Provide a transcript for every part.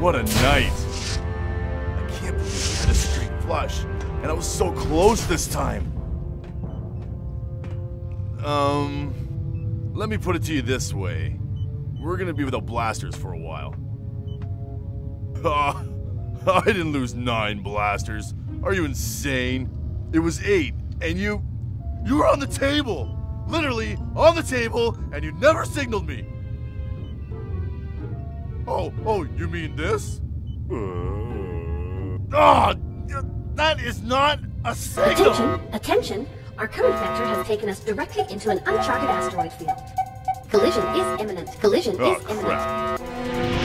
What a night. I can't believe we had a straight flush, and I was so close this time. Um, let me put it to you this way. We're gonna be without blasters for a while. Ah, I didn't lose nine blasters. Are you insane? It was eight, and you. You were on the table! Literally on the table, and you never signaled me! Oh, oh, you mean this? Ah, that is not a signal! Attention, attention! Our current vector has taken us directly into an uncharted asteroid field. Collision is imminent. Collision Oh, is imminent. crap.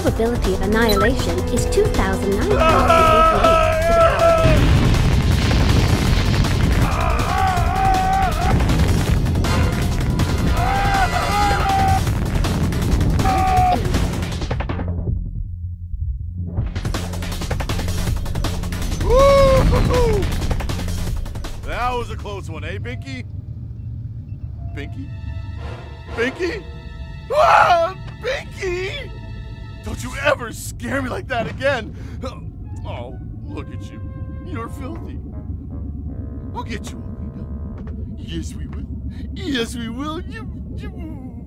Probability of annihilation is 2,988 to the power of Woo-hoo-hoo! That was a close one, eh, Binky? Binky? Binky? Ah, Binky! Don't you ever scare me like that again! Oh, look at you. You're filthy. We'll get you all. Yes, we will. Yes, we will. You, you.